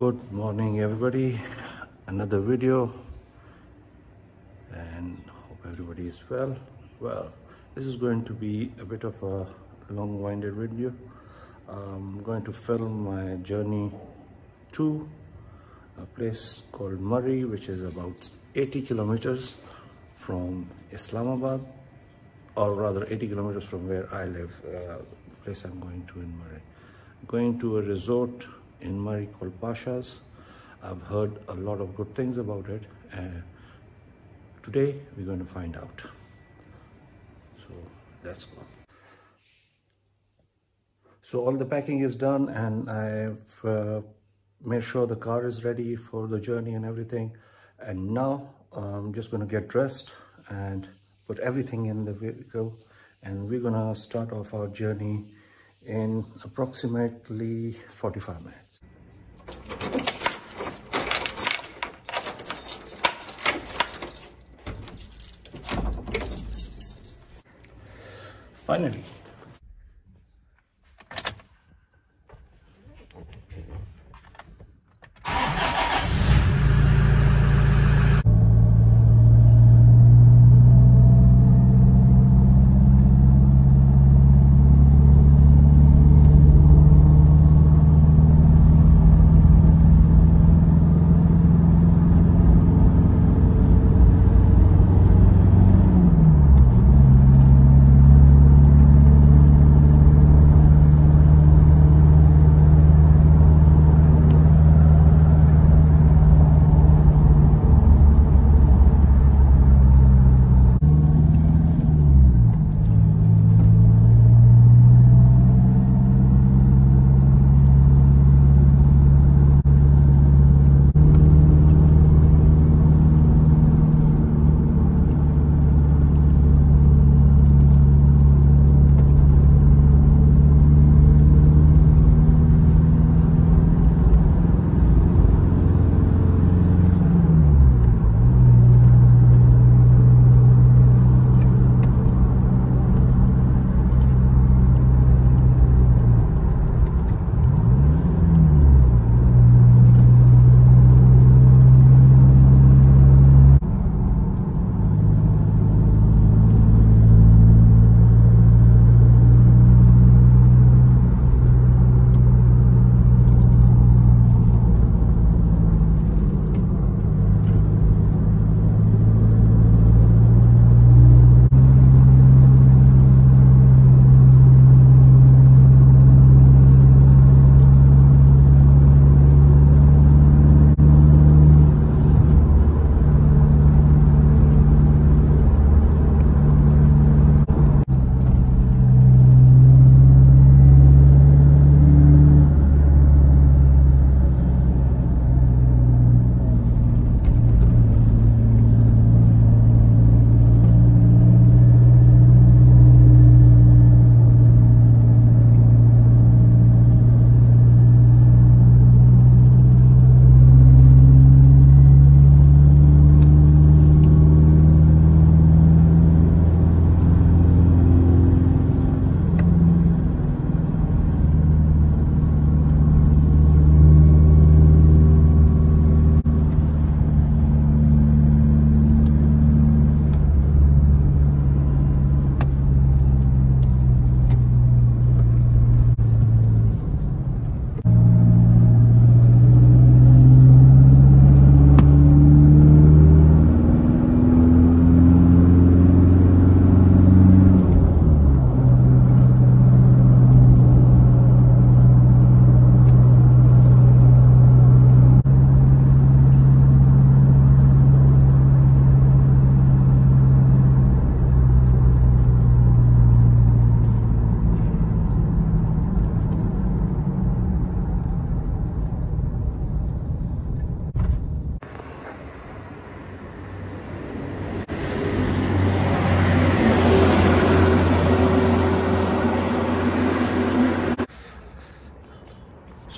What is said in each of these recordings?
good morning everybody. Another video and hope everybody is well. Well this is going to be a bit of a long-winded video. I'm going to film my journey to a place called Murree which is about 80 kilometers from islamabad or rather 80 kilometers from where i live uh, the place i'm going to in murree going to a resort in Murree called Pasha's. I've heard a lot of good things about it. and today we're going to find out. So let's go. So all the packing is done and I've uh, made sure the car is ready for the journey and everything. And now I'm just going to get dressed and put everything in the vehicle and we're going to start off our journey in approximately 45 minutes. Finally.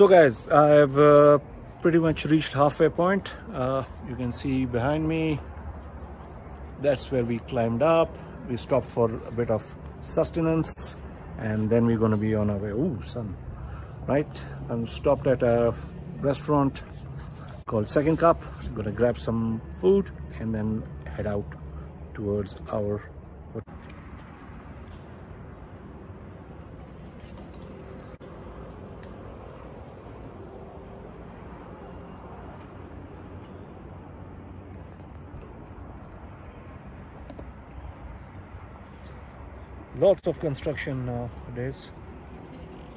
So guys i've uh, pretty much reached halfway point. Uh, you can see behind me that's where we climbed up. We stopped for a bit of sustenance and then we're going to be on our way. Oh sun. Right i'm stopped at a restaurant called Second Cup. I'm gonna grab some food and then head out towards our lots of construction nowadays.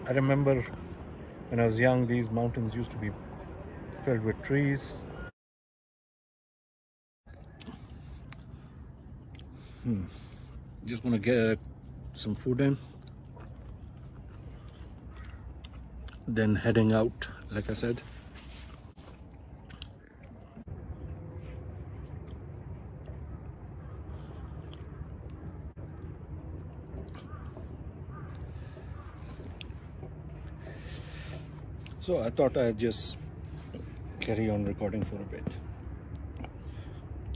I remember when i was young these mountains used to be filled with trees. Hmm. just want to get some food in. Then heading out like i said so I thought I'd just carry on recording for a bit.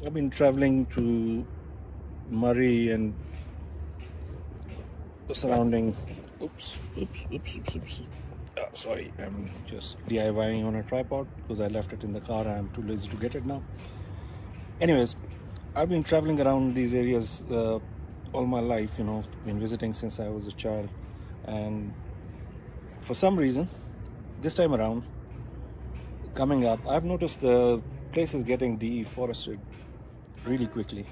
I've been traveling to Murree and the surrounding oops oops oops oops oops. Oh, sorry I'm just DIYing on a tripod because I left it in the car. I'm too lazy to get it now. Anyways I've been traveling around these areas uh, all my life you know. Been visiting since I was a child. And for some reason this time around coming up I've noticed the place is getting deforested really quickly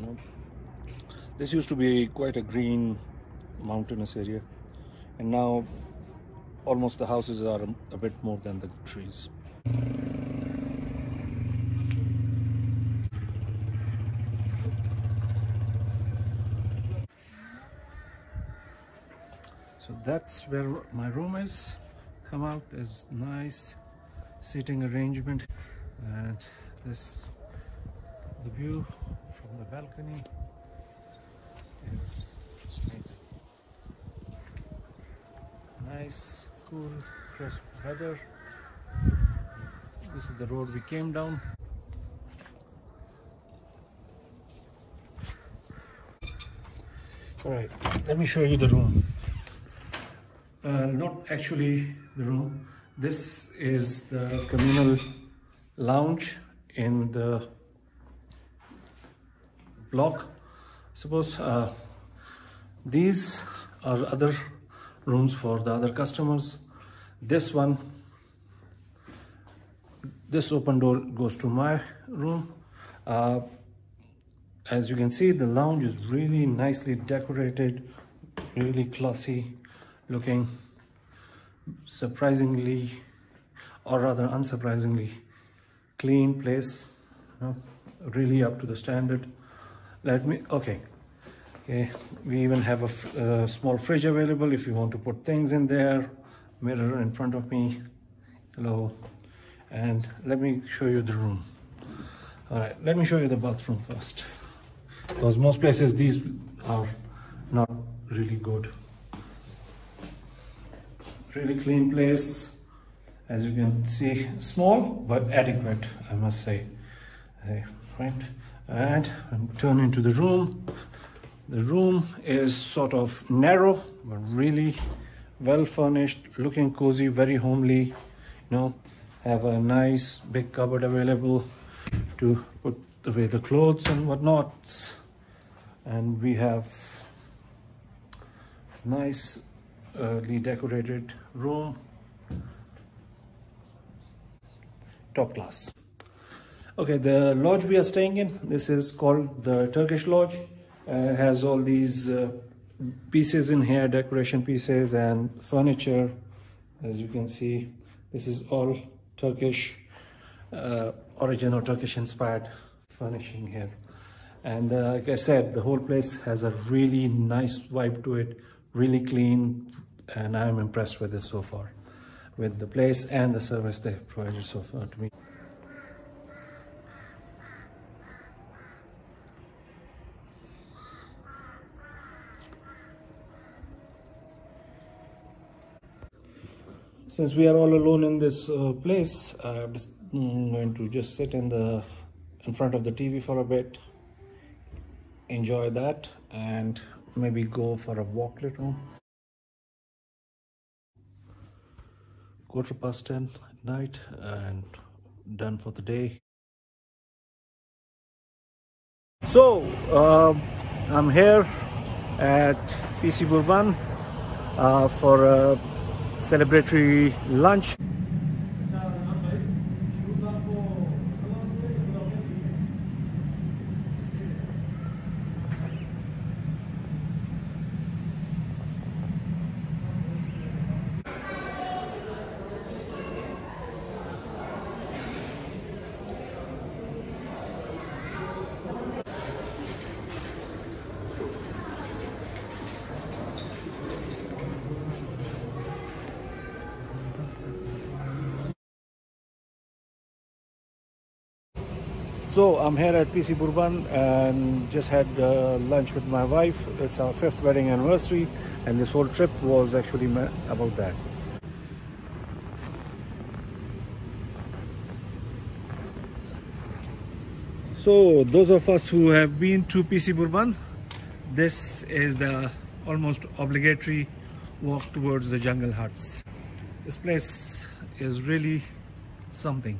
you know. This used to be quite a green mountainous area and now almost the houses are a bit more than the trees. So that's where my room is come out there's nice seating arrangement. And this the view from the balcony is amazing. Nice cool crisp weather. This is the road we came down. All right let me show you the room. Uh, not actually the room. This is the communal lounge in the block. Suppose uh, these are other rooms for the other customers. This one, this open door goes to my room. Uh, as you can see, the lounge is really nicely decorated, really classy looking surprisingly or rather unsurprisingly clean place really up to the standard. Let me okay. Okay we even have a, a small fridge available if you want to put things in there mirror in front of me hello. And let me show you the room. All right let me show you the bathroom first. Because most places these are not really good really clean place. As you can see small but adequate I must say. Right. And turn into the room. The room is sort of narrow but really well furnished looking cozy very homely. You know have a nice big cupboard available to put away the clothes and whatnot and we have nice early decorated room. Top class. Okay the lodge we are staying in this is called the turkish lodge. Uh, has all these uh, pieces in here decoration pieces and furniture. As you can see this is all turkish uh, origin or turkish inspired furnishing here. And uh, like i said the whole place has a really nice vibe to it really clean and I'm impressed with it so far with the place and the service they provided so far to me. Since we are all alone in this uh, place, I'm going to just sit in the in front of the TV for a bit, enjoy that, and maybe go for a walk later on. quarter past 10 at night and done for the day so uh, I'm here at PC Bhurban uh, for a celebratory lunch So I'm here at PC Bhurban and just had uh, lunch with my wife. It's our fifth wedding anniversary and this whole trip was actually about that. So those of us who have been to PC Bhurban, this is the almost obligatory walk towards the jungle huts. This place is really something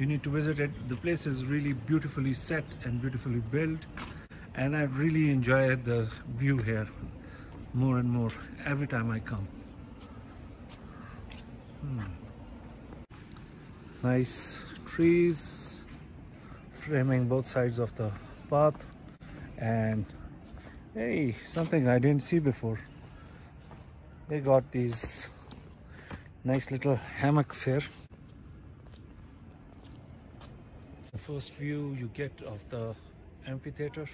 you need to visit it. The place is really beautifully set and beautifully built and I really enjoy the view here more and more every time I come. Hmm. nice trees framing both sides of the path and hey something I didn't see before. They got these nice little hammocks here first view you get of the amphitheater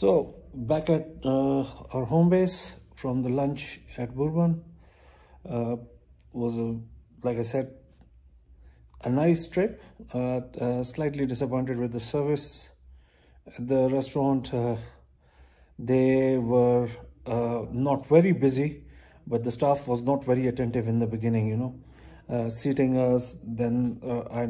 So back at uh, our home base from the lunch at Bhurban uh, was a, like I said, a nice trip. Uh, uh slightly disappointed with the service. At the restaurant, uh, they were uh, not very busy, but the staff was not very attentive in the beginning, you know, seating us. Then I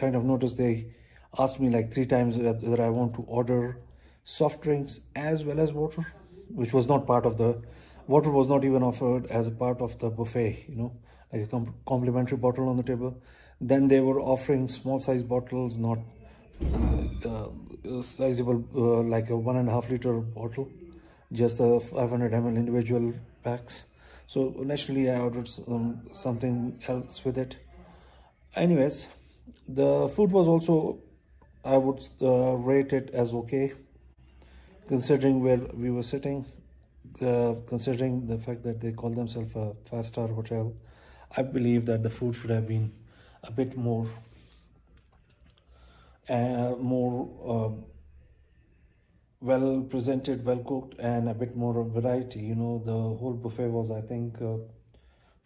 kind of noticed they asked me like three times whether I want to order soft drinks as well as water which was not part of the water was not even offered as a part of the buffet you know like a com complimentary bottle on the table. Then they were offering small size bottles not uh, sizable uh, like a one and a half liter bottle just a 500 ml individual packs. So naturally i ordered some, something else with it. Anyways the food was also i would uh, rate it as okay considering where we were sitting, uh, considering the fact that they call themselves a five-star hotel, I believe that the food should have been a bit more, uh, more uh, well presented, well cooked, and a bit more variety. You know, the whole buffet was, I think, uh,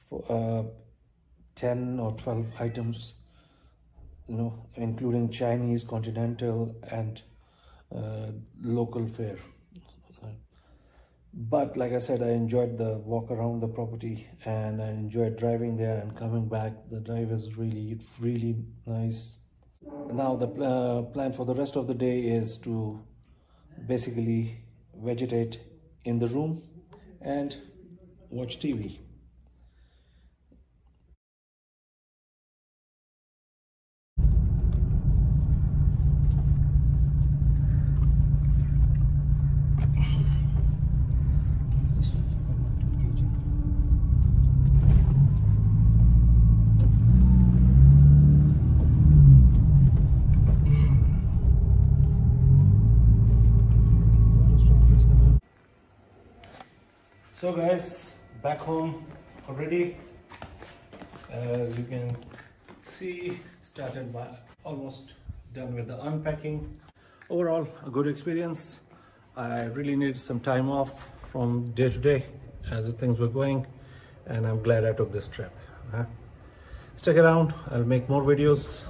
for uh, 10 or 12 items, you know, including Chinese, continental, and local fare but like I said, I enjoyed the walk around the property and I enjoyed driving there and coming back. The drive is really, really nice. Now the uh, plan for the rest of the day is to basically vegetate in the room and watch TV. So guys, back home already. As you can see, started by almost done with the unpacking. Overall, a good experience. I really needed some time off from day to day as the things were going and I'm glad I took this trip. Uh, stick around, I'll make more videos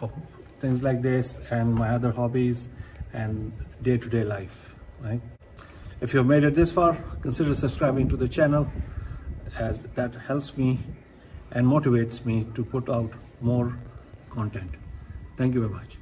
of things like this and my other hobbies and day-to-day -day life, right? If you've made it this far, consider subscribing to the channel as that helps me and motivates me to put out more content. Thank you very much.